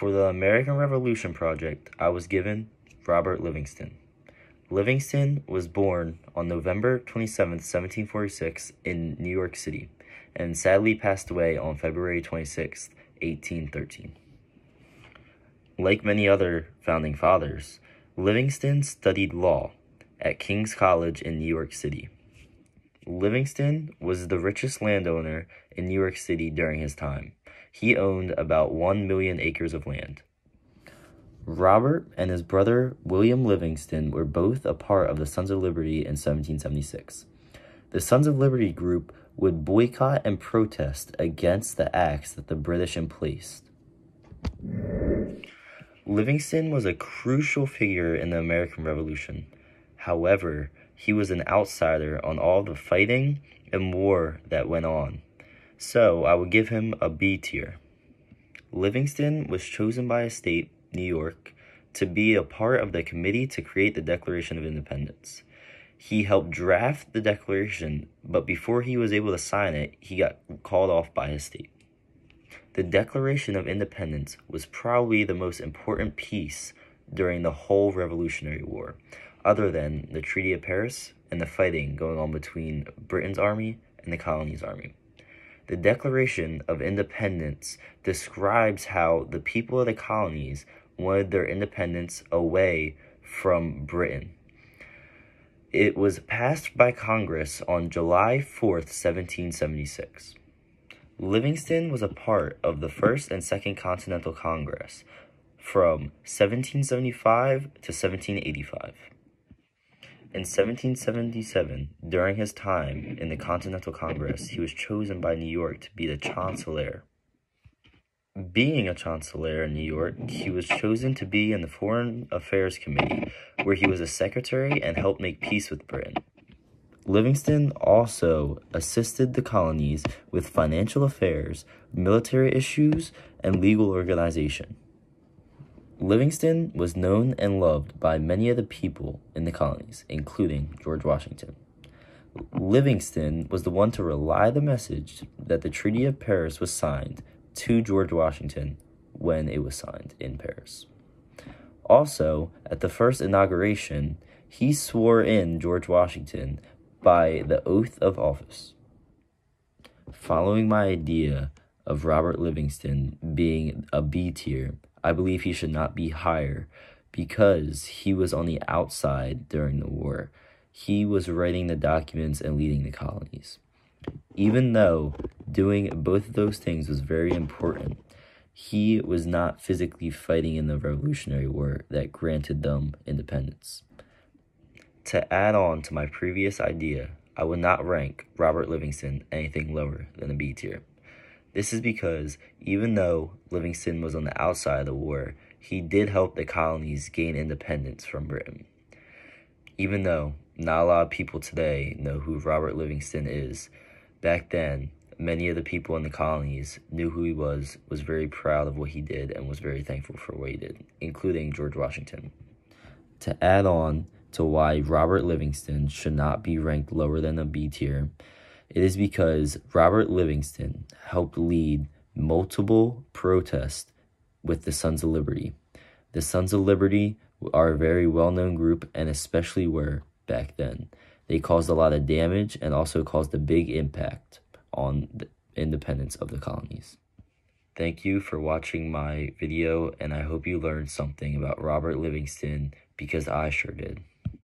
For the American Revolution Project, I was given Robert Livingston. Livingston was born on November 27, 1746, in New York City, and sadly passed away on February 26, 1813. Like many other founding fathers, Livingston studied law at King's College in New York City. Livingston was the richest landowner in New York City during his time. He owned about 1 million acres of land. Robert and his brother William Livingston were both a part of the Sons of Liberty in 1776. The Sons of Liberty group would boycott and protest against the acts that the British emplaced. Livingston was a crucial figure in the American Revolution. However, he was an outsider on all the fighting and war that went on. So I would give him a B tier. Livingston was chosen by a state, New York, to be a part of the committee to create the Declaration of Independence. He helped draft the Declaration, but before he was able to sign it, he got called off by his state. The Declaration of Independence was probably the most important piece during the whole Revolutionary War, other than the Treaty of Paris and the fighting going on between Britain's army and the colonies' army. The Declaration of Independence describes how the people of the colonies wanted their independence away from Britain. It was passed by Congress on July 4th, 1776. Livingston was a part of the First and Second Continental Congress from 1775 to 1785. In 1777, during his time in the Continental Congress, he was chosen by New York to be the Chancellor. Being a Chancellor in New York, he was chosen to be in the Foreign Affairs Committee, where he was a secretary and helped make peace with Britain. Livingston also assisted the colonies with financial affairs, military issues, and legal organization. Livingston was known and loved by many of the people in the colonies, including George Washington. Livingston was the one to relay the message that the Treaty of Paris was signed to George Washington when it was signed in Paris. Also, at the first inauguration, he swore in George Washington by the oath of office. Following my idea of Robert Livingston being a B tier, I believe he should not be higher because he was on the outside during the war. He was writing the documents and leading the colonies. Even though doing both of those things was very important, he was not physically fighting in the Revolutionary War that granted them independence. To add on to my previous idea, I would not rank Robert Livingston anything lower than a B tier. This is because even though Livingston was on the outside of the war, he did help the colonies gain independence from Britain. Even though not a lot of people today know who Robert Livingston is, back then, many of the people in the colonies knew who he was, was very proud of what he did, and was very thankful for what he did, including George Washington. To add on to why Robert Livingston should not be ranked lower than a B tier, it is because Robert Livingston helped lead multiple protests with the Sons of Liberty. The Sons of Liberty are a very well known group and especially were back then. They caused a lot of damage and also caused a big impact on the independence of the colonies. Thank you for watching my video and I hope you learned something about Robert Livingston because I sure did.